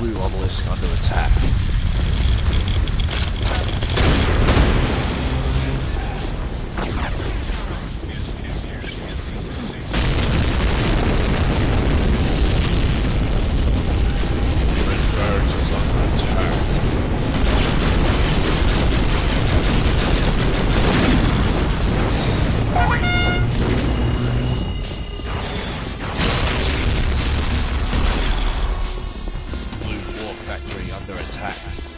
blue obelisk under attack. factory under attack.